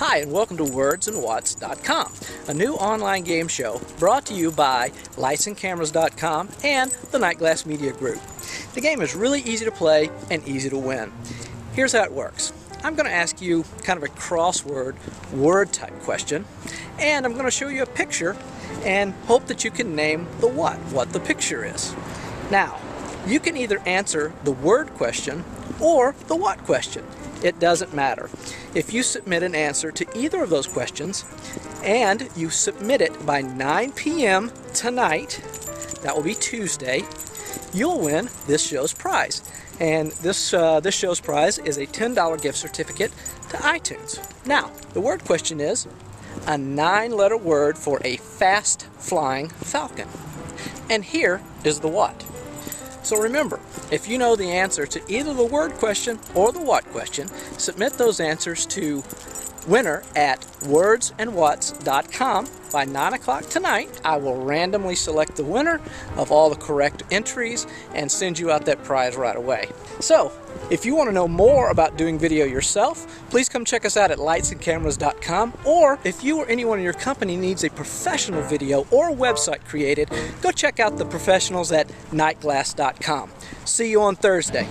Hi, and welcome to wordsandwhats.com, a new online game show brought to you by lightsandcameras.com and the Nightglass Media Group. The game is really easy to play and easy to win. Here's how it works. I'm going to ask you kind of a crossword word type question, and I'm going to show you a picture and hope that you can name the what, what the picture is. Now, you can either answer the word question or the what question. It doesn't matter. If you submit an answer to either of those questions and you submit it by 9 p.m. tonight, that will be Tuesday, you'll win this show's prize. And this, uh, this show's prize is a $10 gift certificate to iTunes. Now, the word question is a nine letter word for a fast flying falcon. And here is the what. So remember, if you know the answer to either the word question or the what question, submit those answers to winner at wordsandwhats.com by 9 o'clock tonight. I will randomly select the winner of all the correct entries and send you out that prize right away. So, if you want to know more about doing video yourself, please come check us out at lightsandcameras.com. Or if you or anyone in your company needs a professional video or website created, go check out the professionals at nightglass.com. See you on Thursday.